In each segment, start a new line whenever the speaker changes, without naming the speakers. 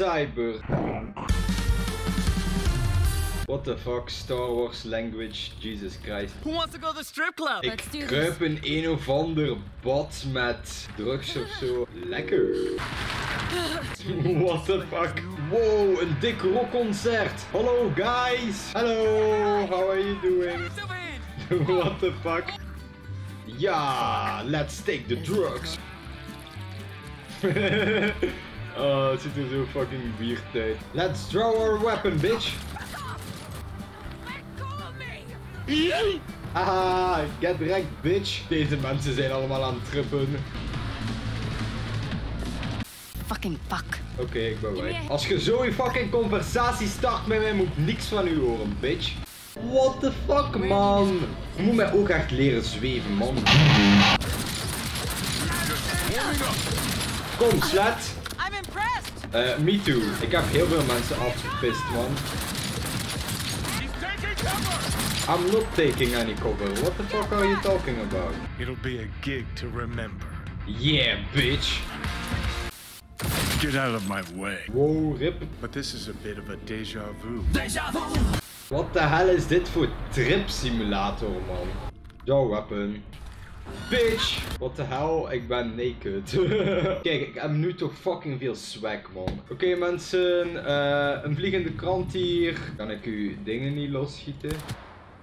Cyber. What the fuck, Star Wars language, Jesus Christ.
Who wants to go to the strip club?
Ik
Let's do
kruip in een of ander bad met drugs of zo. Lekker. What the fuck? Wow, een dik rockconcert. Hallo guys. Hello, how are you doing? What the fuck? Ja, let's take the drugs. oh, het ziet er zo fucking weird uit. Let's draw our weapon, bitch. Haha, get wrecked, bitch. Deze mensen zijn allemaal aan het trippen.
Fucking fuck.
Oké, ik ben weg. Als je zo je fucking conversatie start met mij, moet ik niks van u horen, bitch. What the fuck, man? Je moet mij ook echt leren zweven, man. Kom, slet. Eh, me too. Ik heb heel veel mensen afgepist, man. I'm not taking any cover. What the fuck are you talking about?
It'll be a gig to remember.
Yeah, bitch.
Get out of my way.
Wow, rip.
But this is a bit of a deja vu.
Wat de hel is dit voor trip simulator, man? Jouw weapon. Bitch! Wat de hel, ik ben naked. Kijk, ik heb nu toch fucking veel swag, man. Oké mensen, eh, een vliegende krant hier. Kan ik uw dingen niet losschieten?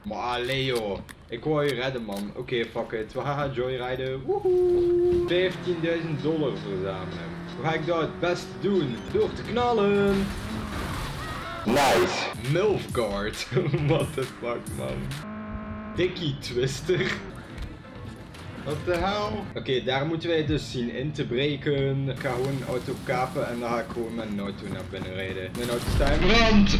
Maar joh, ik wou je redden man. Oké, fuck it. We gaan joyriden. Woehoe. 15.000 dollar verzamelen. Hoe ga ik dat het beste doen? Door te knallen. Nice. Milfguard. What the fuck, man. Dickie Twister. Wat de hel? Oké, daar moeten wij dus zien in te breken. Ik ga gewoon een auto kapen en dan ga ik gewoon een auto naar binnen rijden. Mijn auto staat in brand.